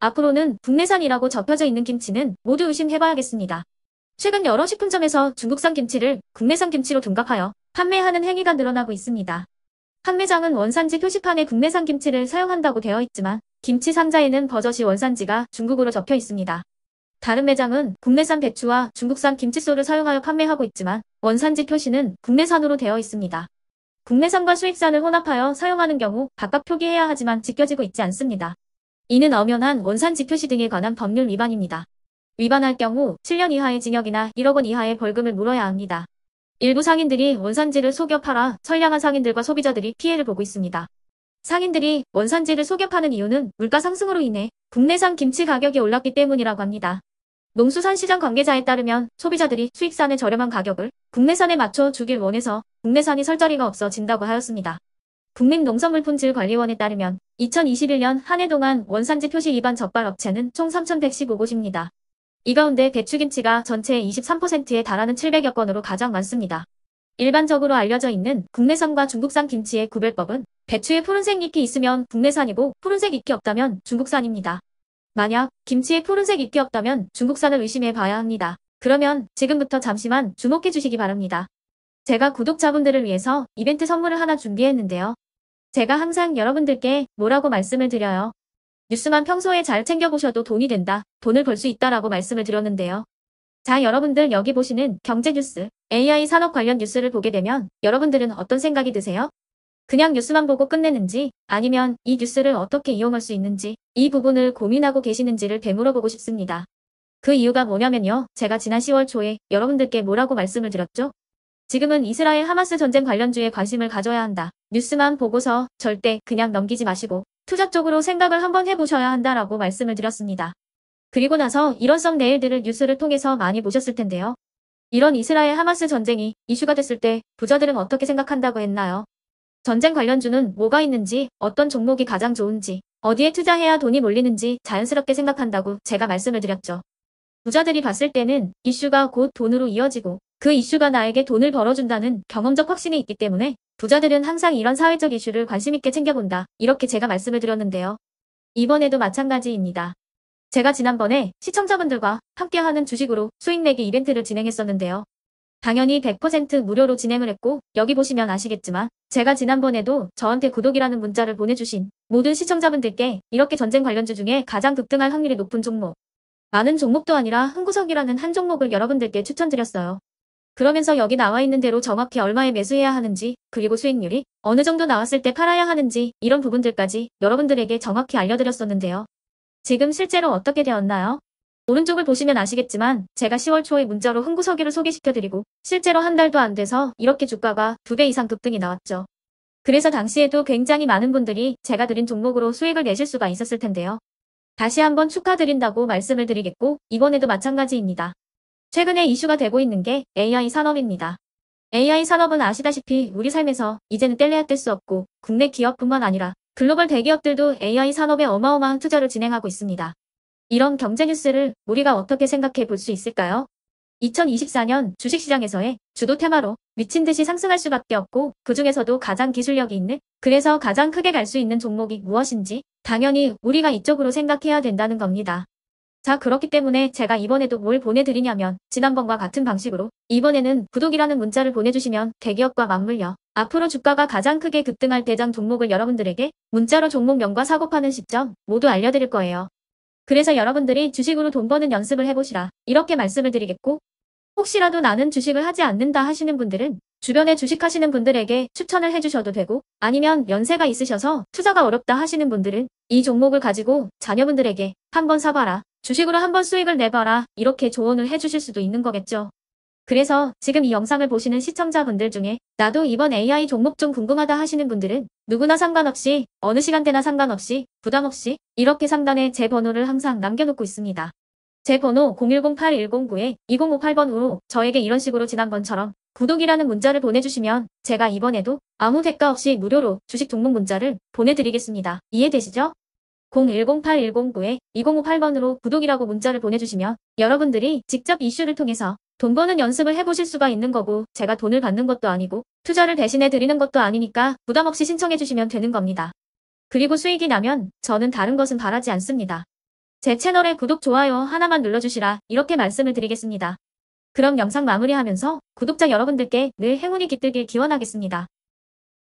앞으로는 국내산이라고 접혀져 있는 김치는 모두 의심해봐야겠습니다. 최근 여러 식품점에서 중국산 김치를 국내산 김치로 둔갑하여 판매하는 행위가 늘어나고 있습니다. 판매장은 원산지 표시판에 국내산 김치를 사용한다고 되어 있지만 김치 상자에는 버젓이 원산지가 중국으로 적혀 있습니다. 다른 매장은 국내산 배추와 중국산 김치소를 사용하여 판매하고 있지만 원산지 표시는 국내산으로 되어 있습니다. 국내산과 수입산을 혼합하여 사용하는 경우 각각 표기해야 하지만 지켜지고 있지 않습니다. 이는 엄연한 원산 지 표시 등에 관한 법률 위반입니다. 위반할 경우 7년 이하의 징역이나 1억 원 이하의 벌금을 물어야 합니다. 일부 상인들이 원산지를 속여 팔아 선량한 상인들과 소비자들이 피해를 보고 있습니다. 상인들이 원산지를 속여 파는 이유는 물가 상승으로 인해 국내산 김치 가격이 올랐기 때문이라고 합니다. 농수산시장 관계자에 따르면 소비자들이 수입산의 저렴한 가격을 국내산에 맞춰 주길 원해서 국내산이 설 자리가 없어진다고 하였습니다. 국민농산물품질관리원에 따르면 2021년 한 해 동안 원산지 표시 위반 적발 업체는 총 3,115곳입니다. 이 가운데 배추김치가 전체의 23%에 달하는 700여 건으로 가장 많습니다. 일반적으로 알려져 있는 국내산과 중국산 김치의 구별법은 배추에 푸른색 잎이 있으면 국내산이고 푸른색 잎이 없다면 중국산입니다. 만약 김치에 푸른색 잎이 없다면 중국산을 의심해 봐야 합니다. 그러면 지금부터 잠시만 주목해 주시기 바랍니다. 제가 구독자분들을 위해서 이벤트 선물을 하나 준비했는데요. 제가 항상 여러분들께 뭐라고 말씀을 드려요. 뉴스만 평소에 잘 챙겨보셔도 돈이 된다, 돈을 벌 수 있다라고 말씀을 드렸는데요. 자, 여러분들 여기 보시는 경제 뉴스, AI 산업 관련 뉴스를 보게 되면 여러분들은 어떤 생각이 드세요? 그냥 뉴스만 보고 끝내는지 아니면 이 뉴스를 어떻게 이용할 수 있는지 이 부분을 고민하고 계시는지를 되물어 보고 싶습니다. 그 이유가 뭐냐면요. 제가 지난 10월 초에 여러분들께 뭐라고 말씀을 드렸죠? 지금은 이스라엘 하마스 전쟁 관련주에 관심을 가져야 한다. 뉴스만 보고서 절대 그냥 넘기지 마시고 투자 쪽으로 생각을 한번 해보셔야 한다라고 말씀을 드렸습니다. 그리고 나서 이런 썩 내일들을 뉴스를 통해서 많이 보셨을 텐데요. 이런 이스라엘 하마스 전쟁이 이슈가 됐을 때 부자들은 어떻게 생각한다고 했나요? 전쟁 관련주는 뭐가 있는지, 어떤 종목이 가장 좋은지, 어디에 투자해야 돈이 몰리는지 자연스럽게 생각한다고 제가 말씀을 드렸죠. 부자들이 봤을 때는 이슈가 곧 돈으로 이어지고 그 이슈가 나에게 돈을 벌어준다는 경험적 확신이 있기 때문에 부자들은 항상 이런 사회적 이슈를 관심있게 챙겨본다. 이렇게 제가 말씀을 드렸는데요. 이번에도 마찬가지입니다. 제가 지난번에 시청자분들과 함께하는 주식으로 수익 내기 이벤트를 진행했었는데요. 당연히 100% 무료로 진행을 했고 여기 보시면 아시겠지만 제가 지난번에도 저한테 구독이라는 문자를 보내주신 모든 시청자분들께 이렇게 전쟁 관련주 중에 가장 급등할 확률이 높은 종목 많은 종목도 아니라 흥구석이라는 한 종목을 여러분들께 추천드렸어요. 그러면서 여기 나와 있는 대로 정확히 얼마에 매수해야 하는지, 그리고 수익률이 어느 정도 나왔을 때 팔아야 하는지 이런 부분들까지 여러분들에게 정확히 알려드렸었는데요. 지금 실제로 어떻게 되었나요? 오른쪽을 보시면 아시겠지만 제가 10월 초에 문자로 흥구석기를 소개시켜드리고 실제로 한 달도 안 돼서 이렇게 주가가 두배 이상 급등이 나왔죠. 그래서 당시에도 굉장히 많은 분들이 제가 드린 종목으로 수익을 내실 수가 있었을 텐데요. 다시 한번 축하드린다고 말씀을 드리겠고 이번에도 마찬가지입니다. 최근에 이슈가 되고 있는 게 AI 산업입니다. AI 산업은 아시다시피 우리 삶에서 이제는 뗄래야 뗄 수 없고 국내 기업뿐만 아니라 글로벌 대기업들도 AI 산업에 어마어마한 투자를 진행하고 있습니다. 이런 경제 뉴스를 우리가 어떻게 생각해 볼 수 있을까요? 2024년 주식시장에서의 주도 테마로 미친 듯이 상승할 수밖에 없고 그 중에서도 가장 기술력이 있는 그래서 가장 크게 갈 수 있는 종목이 무엇인지 당연히 우리가 이쪽으로 생각해야 된다는 겁니다. 자 그렇기 때문에 제가 이번에도 뭘 보내드리냐면 지난번과 같은 방식으로 이번에는 구독이라는 문자를 보내주시면 대기업과 맞물려 앞으로 주가가 가장 크게 급등할 대장 종목을 여러분들에게 문자로 종목명과 사고 파는 시점 모두 알려드릴 거예요. 그래서 여러분들이 주식으로 돈 버는 연습을 해보시라 이렇게 말씀을 드리겠고 혹시라도 나는 주식을 하지 않는다 하시는 분들은 주변에 주식하시는 분들에게 추천을 해주셔도 되고 아니면 연세가 있으셔서 투자가 어렵다 하시는 분들은 이 종목을 가지고 자녀분들에게 한번 사봐라 주식으로 한번 수익을 내봐라 이렇게 조언을 해주실 수도 있는 거겠죠. 그래서 지금 이 영상을 보시는 시청자분들 중에 나도 이번 AI 종목 좀 궁금하다 하시는 분들은 누구나 상관없이 어느 시간대나 상관없이 부담없이 이렇게 상단에 제 번호를 항상 남겨놓고 있습니다. 제 번호 010-8109-2058번으로 저에게 이런 식으로 지난번처럼 구독이라는 문자를 보내주시면 제가 이번에도 아무 대가 없이 무료로 주식 종목 문자를 보내드리겠습니다. 이해되시죠? 010-8109-2058번으로 구독이라고 문자를 보내주시면 여러분들이 직접 이슈를 통해서 돈 버는 연습을 해보실 수가 있는 거고 제가 돈을 받는 것도 아니고 투자를 대신해 드리는 것도 아니니까 부담 없이 신청해 주시면 되는 겁니다. 그리고 수익이 나면 저는 다른 것은 바라지 않습니다. 제 채널에 구독, 좋아요 하나만 눌러주시라 이렇게 말씀을 드리겠습니다. 그럼 영상 마무리하면서 구독자 여러분들께 늘 행운이 깃들길 기원하겠습니다.